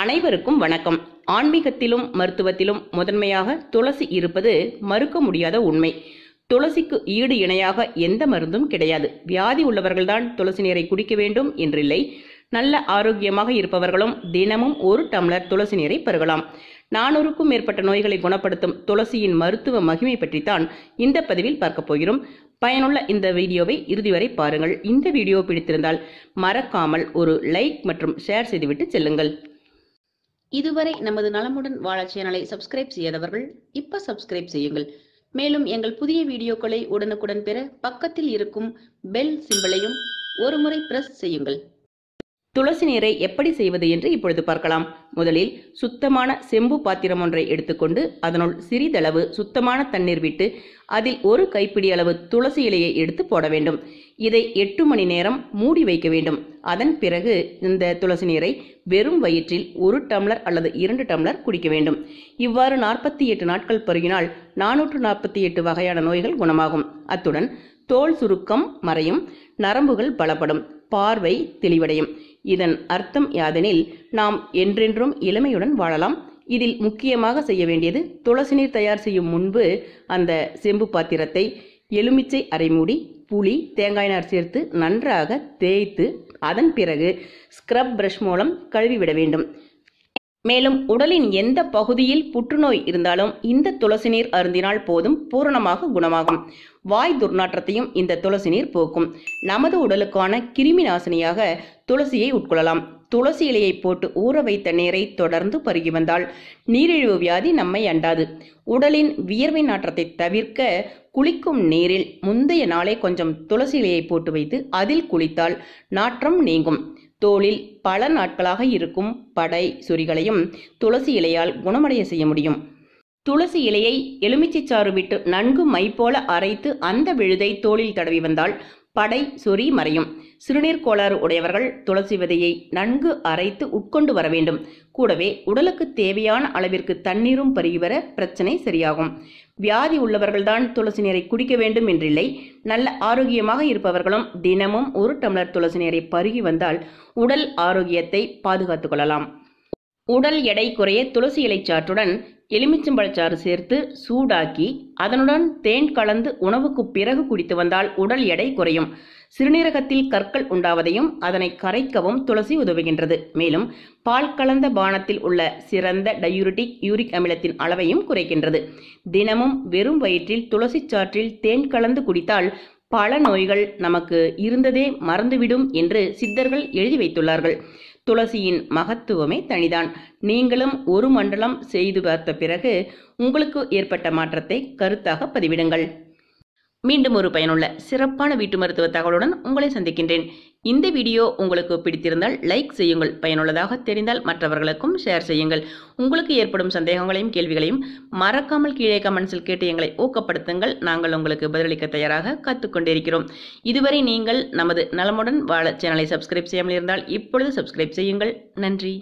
அனைவருக்கும் வணக்கம். ஆன்மீகத்திலும் மருத்துவத்திலும் முதன்மையாக துளசி இருப்பது மறுக்க முடியாத உண்மை. துளசிக்கு ஈடு இணையாக எந்த மருந்தும் கிடையாது. வியாதி உள்ளவர்கள்தான் துளசி நீரை குடிக்க வேண்டும் என்றில்லை. நல்ல ஆரோக்கியமாக இருப்பவர்களும் தினமும் ஒரு டம்ளர் துளசி நீரை பருகலாம். நானூறுக்கும் மேற்பட்ட நோய்களை குணப்படுத்தும் துளசியின் மருத்துவ மகிமை பற்றித்தான் இந்த பதிவில் பார்க்க போகிறோம். பயனுள்ள இந்த வீடியோவை இறுதி வரை பாருங்கள். இந்த வீடியோ பிடித்திருந்தால் மறக்காமல் ஒரு லைக் மற்றும் ஷேர் செய்துவிட்டு செல்லுங்கள். இதுவரை நமது நலமுடன் வாழ சேனலை சப்ஸ்கிரைப் செய்யாதவர்கள் இப்ப சப்ஸ்கிரைப் செய்யுங்கள். மேலும் எங்கள் புதிய வீடியோக்களை உடனுக்குடன் பெற பக்கத்தில் இருக்கும் பெல் சிம்பலையும் ஒருமுறை பிரஸ் செய்யுங்கள். துளசி நீரை எப்படி செய்வது என்று இப்பொழுது பார்க்கலாம். முதலில் சுத்தமான செம்பு பாத்திரம் ஒன்றை எடுத்துக்கொண்டு அதனுள் சிறிதளவு சுத்தமான தண்ணீர் விட்டு அதில் ஒரு கைப்பிடி அளவு துளசி இலையை எடுத்து போட வேண்டும். இதை எட்டு மணி நேரம் மூடி வைக்க வேண்டும். அதன் பிறகு இந்த துளசி நீரை வெறும் வயிற்றில் ஒரு டம்ளர் அல்லது இரண்டு டம்ளர் குடிக்க வேண்டும். இவ்வாறு நாற்பத்தி எட்டு நாட்கள் பருகினால் நானூற்று நாற்பத்தி எட்டு வகையான நோய்கள் குணமாகும். அத்துடன் தோல் சுருக்கம் மறையும் நரம்புகள் பலப்படும் பார்வை தெளிவடையும். இதன் அர்த்தம் யாதெனில் நாம் என்றென்றும் இளமையுடன் வாழலாம். இதில் முக்கியமாக செய்ய வேண்டியது துளசி நீர் தயார் செய்யும் முன்பு அந்த செம்பு பாத்திரத்தை எலுமிச்சை அரைமூடி புளி தேங்காய் நார் சேர்த்து நன்றாக தேய்த்து அதன் பிறகு ஸ்க்ரப் பிரஷ் மூலம் கழுவிவிட வேண்டும். மேலும் உடலின் எந்த பகுதியில் புற்றுநோய் இருந்தாலும் இந்த துளசி நீர் அருந்தினால் போதும் பூரணமாக குணமாகும். வாய் துர்நாற்றத்தையும் இந்த துளசி நீர் போக்கும். நமது உடலுக்கான கிருமி நாசினியாக துளசியை உட்கொள்ளலாம். துளசி இலையை போட்டு ஊற வைத்த நீரை தொடர்ந்து பருகி வந்தால் நீரிழிவு வியாதி நம்மை அண்டாது. உடலின் வியர்வை நாற்றத்தை தவிர்க்க குளிக்கும் நீரில் முந்தைய நாளே கொஞ்சம் துளசி இலையை போட்டு வைத்து அதில் குளித்தால் நாற்றம் நீங்கும். தோளில் பல நாட்களாக இருக்கும் படை சுரிகளையும் துளசி இலையால் குணமடைய செய்ய முடியும். துளசி இலையை எலுமிச்சை சாறு விட்டு நன்கு மை போல அரைத்து அந்த விழுதை தோளில் தடவி வந்தால் படை சொறி மறையும். சிறுநீர் கோளாறு உடையவர்கள் துளசி விதையை நன்கு அரைத்து உட்கொண்டு வர வேண்டும். கூடவே உடலுக்கு தேவையான அளவிற்கு தண்ணீரும் பருகி வர பிரச்சனை சரியாகும். வியாதி உள்ளவர்கள்தான் துளசி நீரை குடிக்க வேண்டும் என்றில்லை. நல்ல ஆரோக்கியமாக இருப்பவர்களும் தினமும் ஒரு டம்ளர் துளசி நீரை பருகி வந்தால் உடல் ஆரோக்கியத்தை பாதுகாத்துக் கொள்ளலாம். உடல் எடை குறைய துளசி இலை சாற்றுடன் எலுமிச்சம்பழச்சாறு சேர்த்து சூடாக்கி அதனுடன் தேன் கலந்து உணவுக்கு பிறகு குடித்து வந்தால் உடல் எடை குறையும். சிறுநீரகத்தில் கற்கள் உண்டாவதையும் அதனை கரைக்கவும் துளசி உதவுகின்றது. மேலும் பால் கலந்த பானத்தில் உள்ள சிறந்த டயூரிட்டிக் யூரிக் அமிலத்தின் அளவையும் குறைக்கின்றது. தினமும் வெறும் வயிற்றில் துளசி சாற்றில் தேன் கலந்து குடித்தால் பல நோய்கள் நமக்கு இருந்ததே மறந்துவிடும் என்று சித்தர்கள் எழுதி வைத்துள்ளார்கள். துளசியின் மகத்துவமே தனிதான். நீங்களும் ஒரு மண்டலம் செய்து பார்த்த பிறகு உங்களுக்கு ஏற்பட்ட மாற்றத்தை கருத்தாக பதிவிடுங்கள். மீண்டும் ஒரு பயனுள்ள சிறப்பான வீட்டு மருத்துவ தகவலுடன் உங்களை சந்திக்கின்றேன். இந்த வீடியோ உங்களுக்கு பிடித்திருந்தால் லைக் செய்யுங்கள் பயனுள்ளதாக தெரிந்தால் மற்றவர்களுக்கும் ஷேர் செய்யுங்கள். உங்களுக்கு ஏற்படும் சந்தேகங்களையும் கேள்விகளையும் மறக்காமல் கீழே கமெண்ட்ஸில் கேட்டு எங்களை ஊக்கப்படுத்துங்கள். நாங்கள் உங்களுக்கு பதிலளிக்க தயாராக கற்றுக்கொண்டிருக்கிறோம் இதுவரை நீங்கள் நமது நலமுடன் வாழ சேனலை சப்ஸ்கிரைப் செய்யாமல் இருந்தால் இப்பொழுது சப்ஸ்கிரைப் செய்யுங்கள். நன்றி.